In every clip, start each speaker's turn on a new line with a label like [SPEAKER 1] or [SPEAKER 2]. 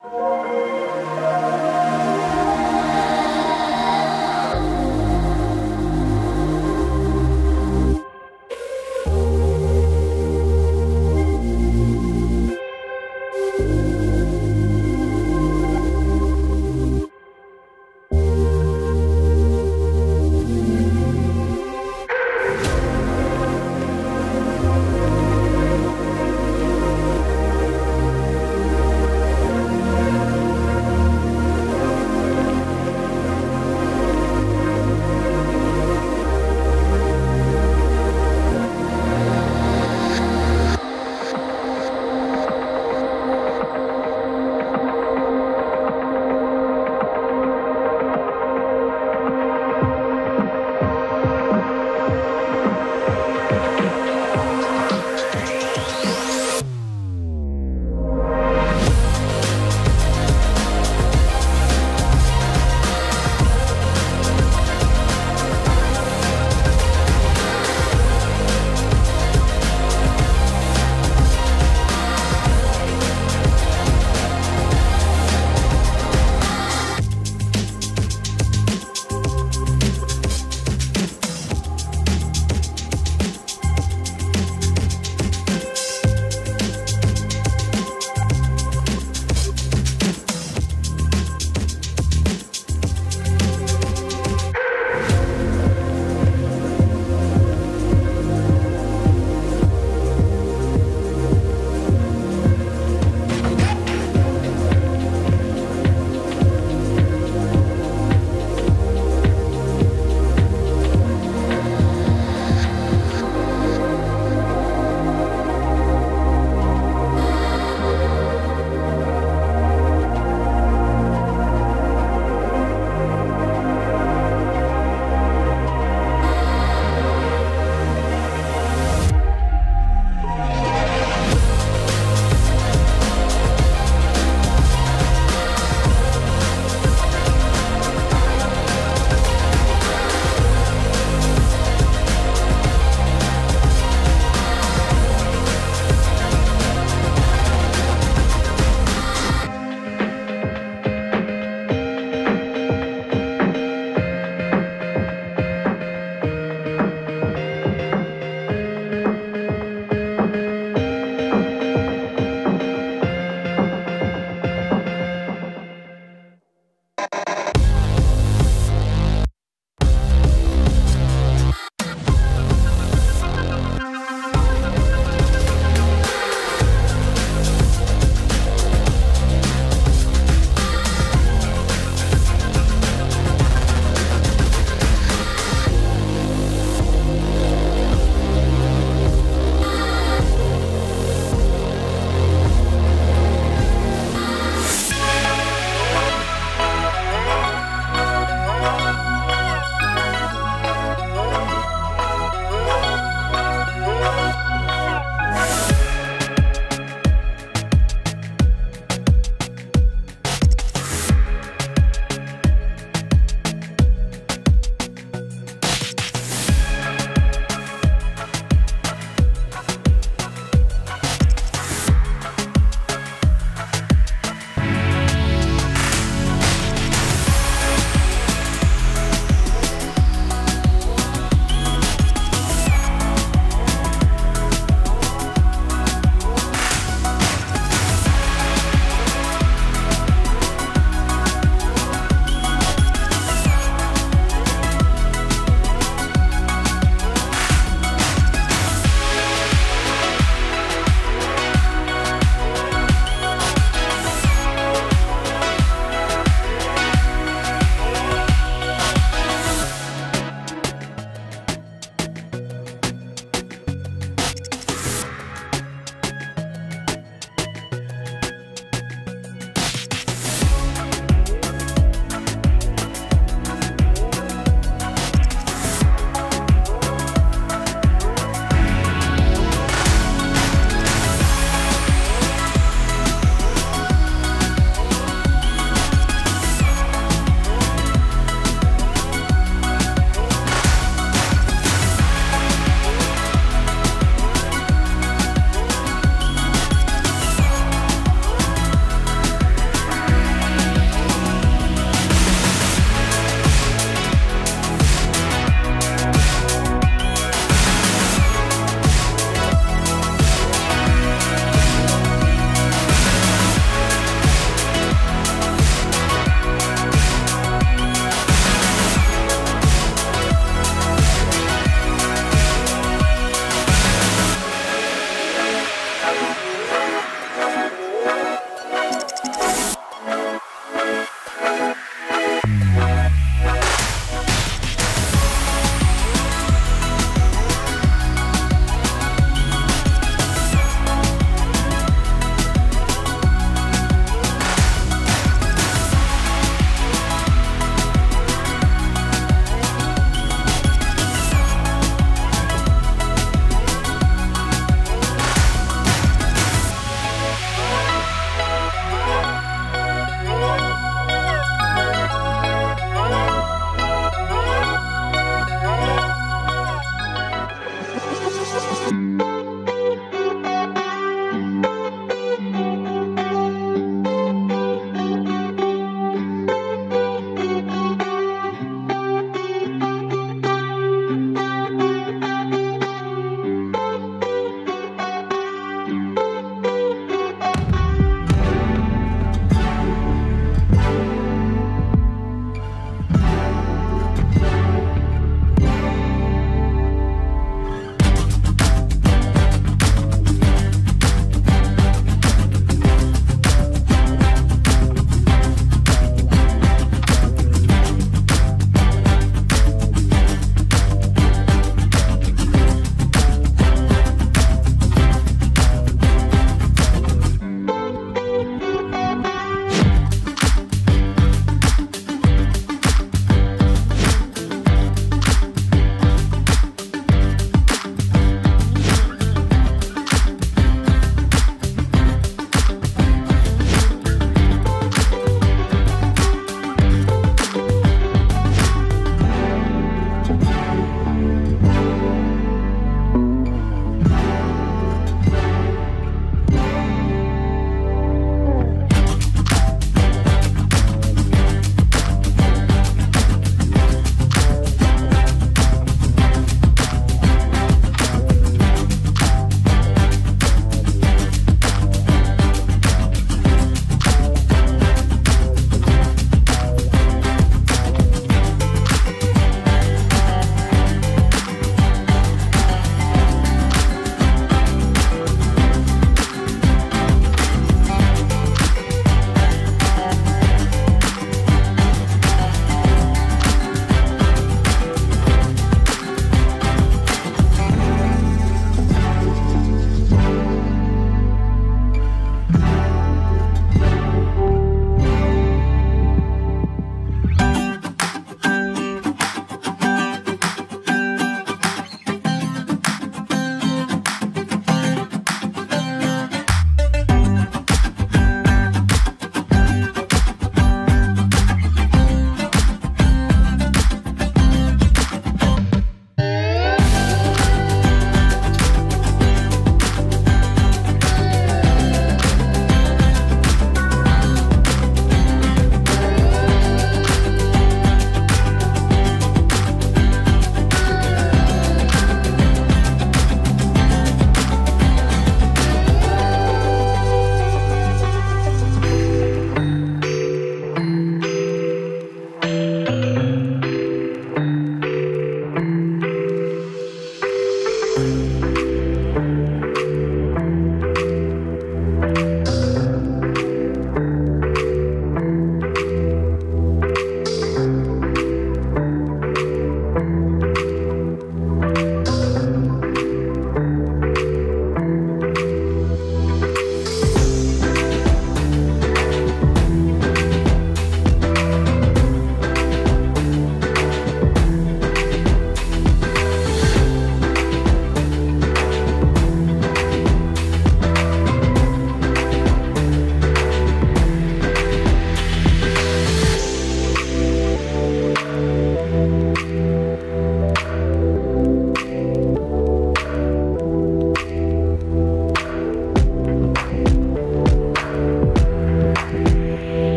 [SPEAKER 1] Música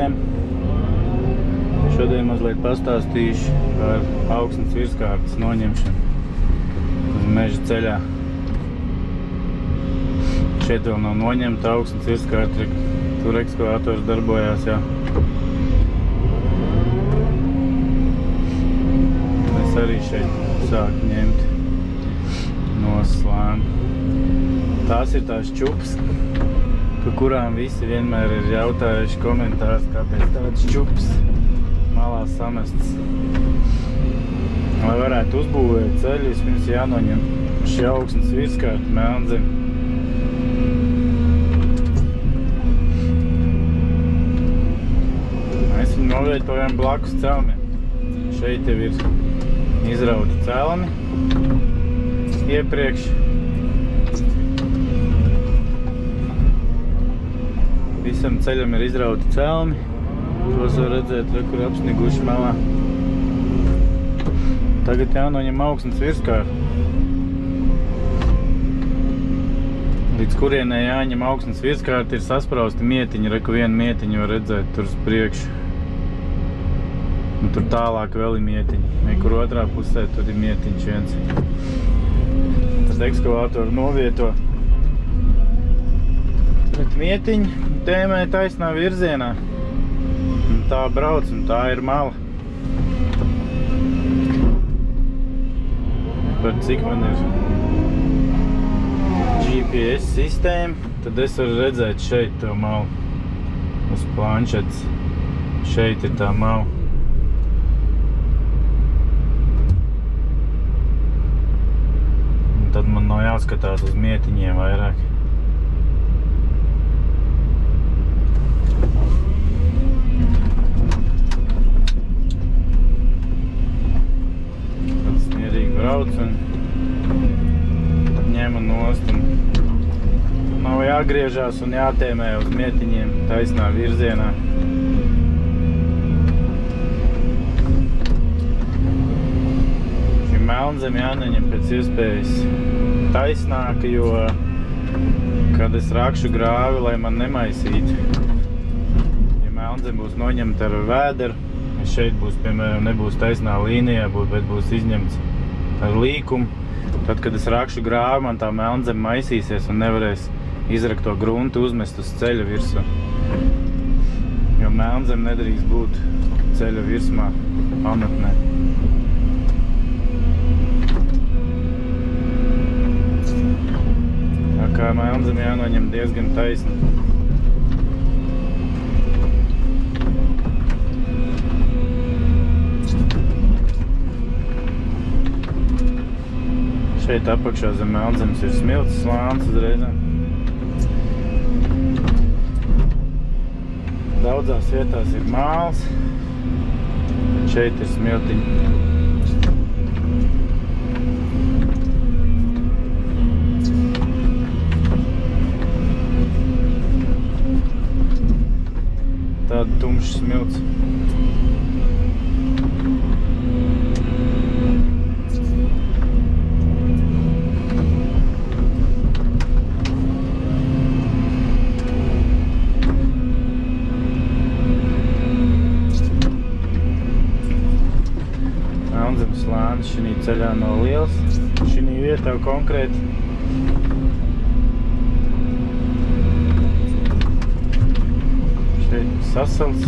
[SPEAKER 1] visiem! Šodien mazliet pastāstīšu par augstnes virskārtas noņemšanu uz meža ceļā. Šeit vēl nav noņemta augstnes virskārta, tur ekskavators darbojās jau. Mēs arī šeit sāk ņemt no slāņa. Tās ir tās čupas, par kurām visi vienmēr ir jautājuši komentārs, kāpēc tāds čups malā samests. Lai varētu uzbūvēt ceļu, vispirms jānoņem šī augstnes virskārta melnzem. Mēs viņu novietojam blakus celmiem. Šeit jau ir izrauti celmi iepriekš. Visam ceļam ir izrauti celmi. Tos var redzēt, re, kur apsniguši malā. Tagad jānoņem augstnes virskārt. Līdz kurienē jāņem augstnes virskārt ir sasprausti mietiņi, re, kur vienu mietiņu var redzēt tur uz priekšu. Un tur tālāk vēl ir mietiņi. Nekur otrā pusē tur ir mietiņš viens. Tad ekskavātoru novieto pret mietiņu tēmē taisnā virzienā. Un tā brauc, un tā ir mala. Par cik man ir GPS sistēma, tad es varu redzēt šeit to malu. Uz planšets. Šeit ir tā mala. Un tad man nav jāskatās uz mietiņiem vairāk. Tad smierīgi brauc un un nost. Un nav jāgriežās un jātēmē uz mietiņiem taisnā virzienā. Šī melnzem jāneņem pēc iespējas taisnāka, jo kad es rakšu grāvi, lai man nemaisītu. Ja melnzem būs noņemta ar vēderu, šeit būs, piemēram, nebūs taisnā līnijā, bet būs izņemts ar līkumu. Tad, kad es rakšu grāvi, man tā melnzem maisīsies un nevarēs izrakt to gruntu uzmest uz ceļa virsmu. Jo melnzem nedrīkst būt ceļa virsmā pamatnē. Tā kā melnzem jānoņem diezgan taisni. Šeit apakšā zem melnzemes ir smilts slāns uzreiz. Daudzās vietās ir māls, šeit ir smiltiņi. Tāda tumša smilts. Slānis šī ceļā nav liels. Šī vietā konkrēti šeit sasals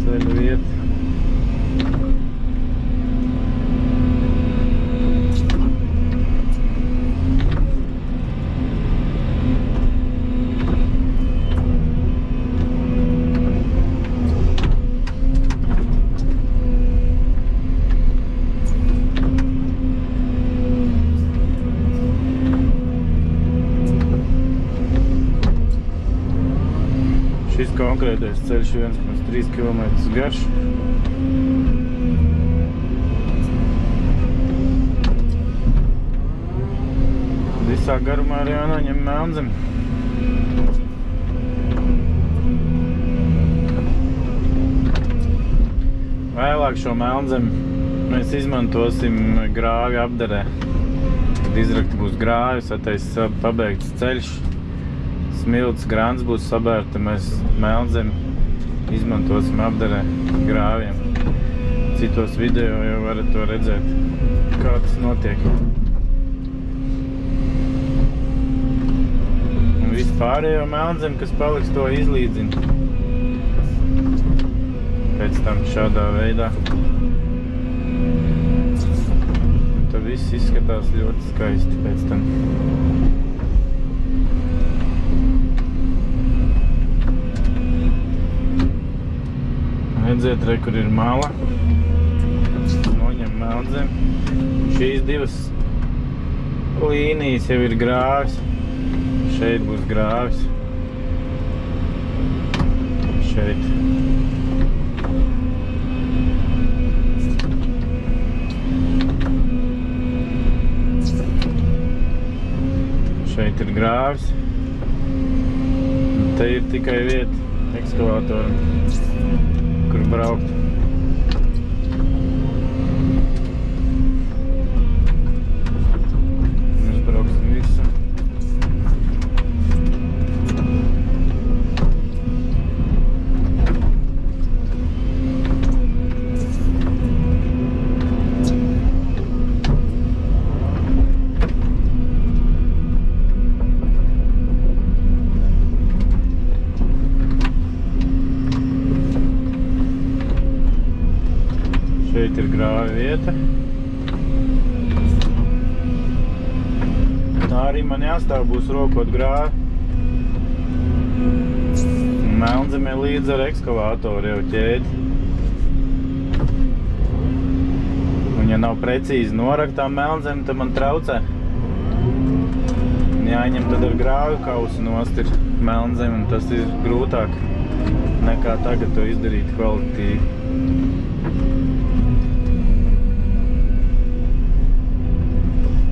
[SPEAKER 1] ceļa vieta. Konkrētais ceļš ir 1,3 km garš. Visā garumā ir jānoņem melnzem. Vēlāk šo melnzem mēs izmantosim grāvi apdarē. Kad izrakt būs grāvis, atais pabeigts ceļš, smilts grāns būs sabērta, mēs melnzem izmantosim apdarē grāviem. Citos video jau varat to redzēt, kā tas notiek. Un visu pārējo melnzem, kas paliks, to izlīdzina. Pēc tam šādā veidā. Un tad viss izskatās ļoti skaisti pēc tam. Redziet, re, kur ir mala. Noņem meldzem. Šīs divas līnijas jau ir grāvis. Šeit būs grāvis. Šeit. Šeit ir grāvis. Te ir tikai vieta ekskavātoram kur rokot grāvi. Melnzemē līdz ar ekskavātoru jau ķēdi. Un ja nav precīzi noraktā melnzeme, tad man traucē. Jāņem tad ar grāvi kausu nost ir melnzeme, un tas ir grūtāk nekā tagad to izdarīt kvalitīvi.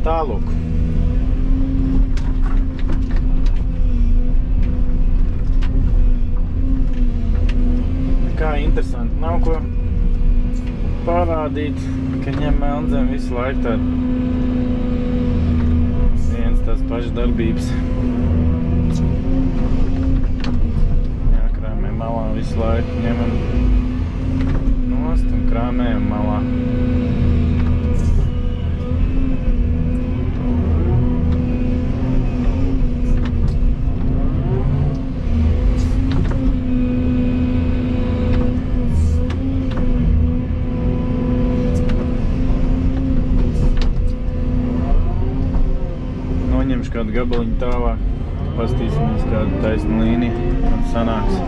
[SPEAKER 1] Tālūk. Interesanti, nav ko parādīt, ka ņem melnzem visu laiku tādu viens tās pašas darbības. Jākrāmē malā visu laiku, ņemam nost un krāmējam malā. Kādu gabaliņu tālāk, pastīsimies kādu taisnu līniju un sanāks.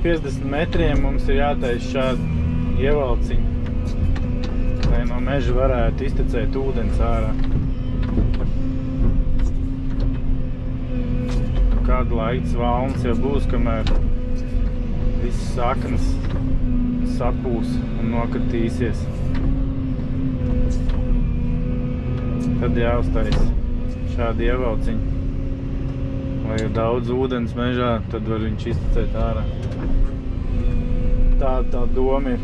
[SPEAKER 1] Pēc 50 metriem mums ir jātaisa šādi ievalciņi, lai no meža varētu iztecēt ūdens ārā. Kādu laiku valns jau būs, kamēr viss saknes sapūs un nokritīsies. Tad jāuztais šādi ievalciņi. Lai ir daudz ūdens mežā, tad var viņš iztecēt ārā. Tā, tā doma ir.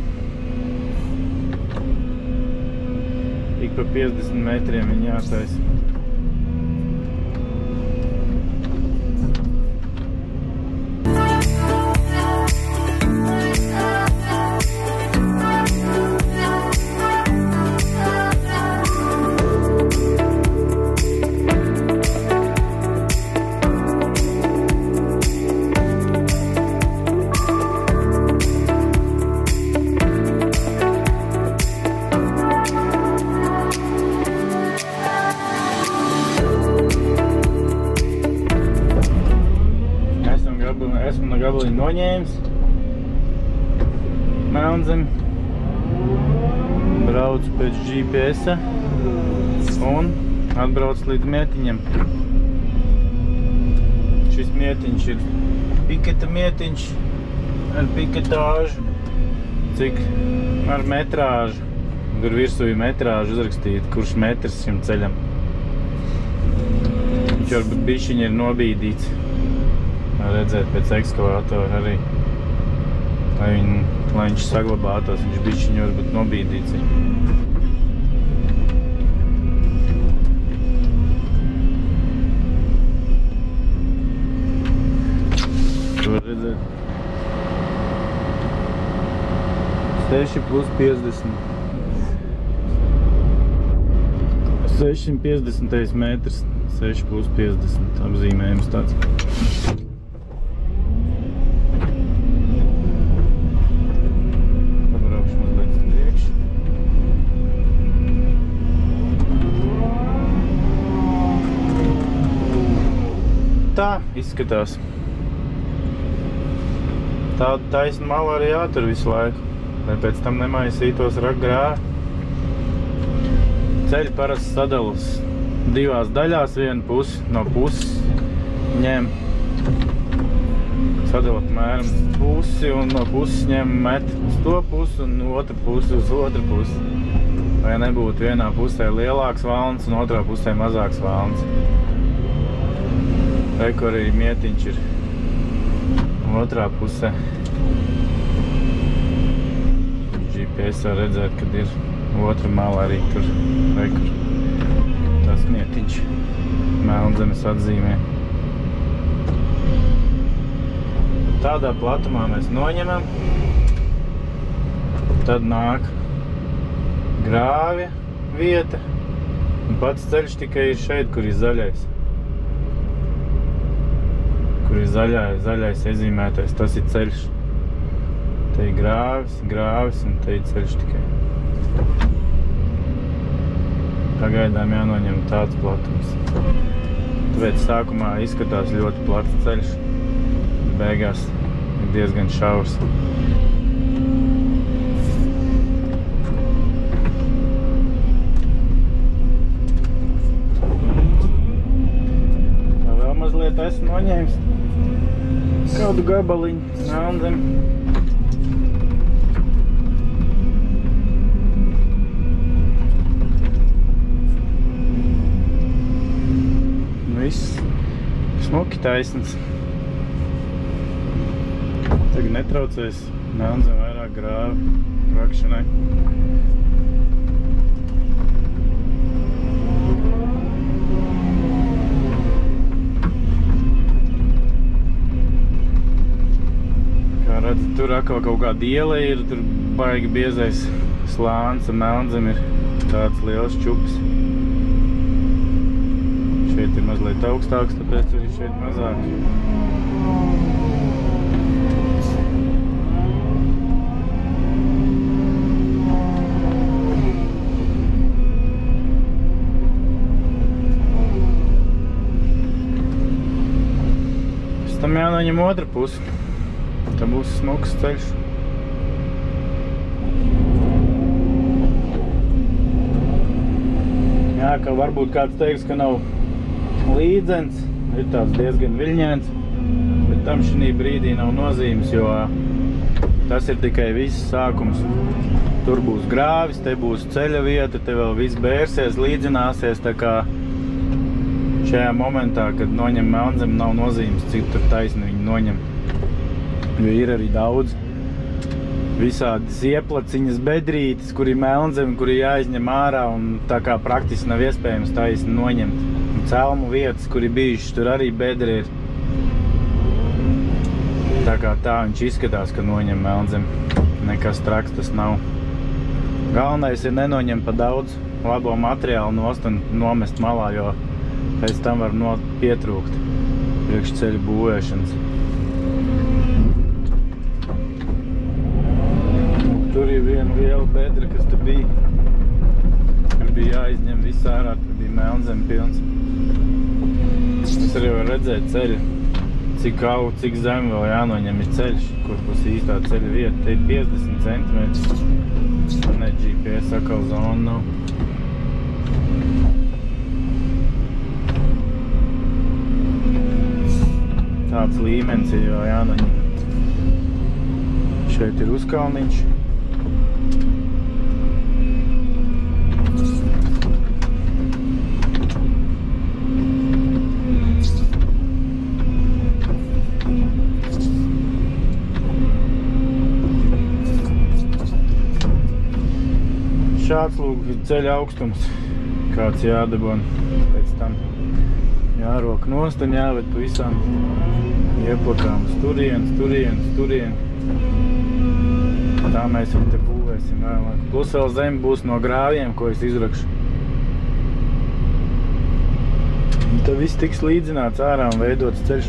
[SPEAKER 1] Ik pa 50 metriem viņi jātaisa. GPS un atbraucu līdz mietiņam. Šis mietiņš ir piketa mietiņš ar piketāžu. Cik ar metrāžu. Tur virsū ir metrāžu uzrakstīt, kurš metrs šim ceļam. Viņš varbūt bišķiņi ir nobīdīts. Var redzēt pēc ekskavātora arī. Lai, viņ, lai viņš saglabātos, viņš bišķiņi varbūt nobīdīts 6 plus 50. 650 metrs, 6 plus 50 apzīmējums tāds. Tā izskatās. Tāda taisna mala arī jātur visu laiku, lai pēc tam nemaisītos rakgrā. Ceļi parasti sadalas divās daļās, viena pusi no puses ņem sadala apmēram pusi un no puses ņem met uz to pusi un otru pusi uz otru pusi. Lai nebūtu vienā pusē lielāks valns un otrā pusē mazāks valns. Re, kur arī mietiņš ir otrā pusē. GPS var redzēt, kad ir otra mala arī tur, re, kur tas mietiņš Melnzemes atzīmē. Tādā platumā mēs noņemam. Tad nāk grāvja vieta. Un pats ceļš tikai ir šeit, kur ir zaļais. Kur ir zaļais, zaļais iezīmētais, tas ir ceļš. Te ir grāvis, grāvis un te ir ceļš tikai. Pagaidām jānoņem tāds platums. Tāpēc sākumā izskatās ļoti plats ceļš. Beigās ir diezgan šaurs. Vēl mazliet esmu noņēmis kādu gabaliņu melnzem. Smuki taisns. Tagad netraucēs melnzem vairāk grāvi rakšanai. Kā redzat, tur atkal kaut kāda iela ir, tur baigi biezais slāns un melnzem ir tāds liels čups. Šeit ir mazliet augstāks, tāpēc arī šeit mazāk. Pēc tam jānoņem otra puse. Tā būs smuks ceļš. Jā, ka varbūt kāds teiks, ka nav līdzens, ir tāds diezgan viļņēns, bet tam šī brīdī nav nozīmes, jo tas ir tikai viss sākums. Tur būs grāvis, te būs ceļa vieta, te vēl viss bērsies, līdzināsies, tā kā šajā momentā, kad noņem melnzem, nav nozīmes, cik tur taisni viņi noņem. Jo ir arī daudz visādi zieplaciņas bedrītes, kur ir melnzemi, kur ir jāizņem ārā un tā kā praktiski nav iespējams taisni noņemt. Celmu vietas, kur ir bijušas, tur arī bedri ir. Tā kā tā viņš izskatās, ka noņem melnzemi. Nekas traks tas nav. Galvenais ir nenoņem pa daudz labo materiālu nost un nomest malā, jo pēc tam var no pietrūkt priekšceļu būvēšanas. Tur ir viena liela bedra, kas tur bija. Tur bija jāizņem viss ārā, tur bija melnzem pilns. Arī var redzēt ceļu cik au, cik zem vēl jānoņem ir ceļš, kur būs īstā ceļa vieta. Te ir 50 cm. Ne GPS atkal zona nav. Tāds līmenis ir jau jānoņem. Šeit ir uzkalniņš. Šāds lūk ceļa augstums, kāds jādabon. Pēc tam jārok nost un jāved pa visām ieplakām turienes, turienes, turienes. Tā mēs viņu te būvēsim vēlāk. Plus vēl zem būs no grāviem, ko es izrakšu. Un tad viss tiks līdzināts ārā un veidots ceļš.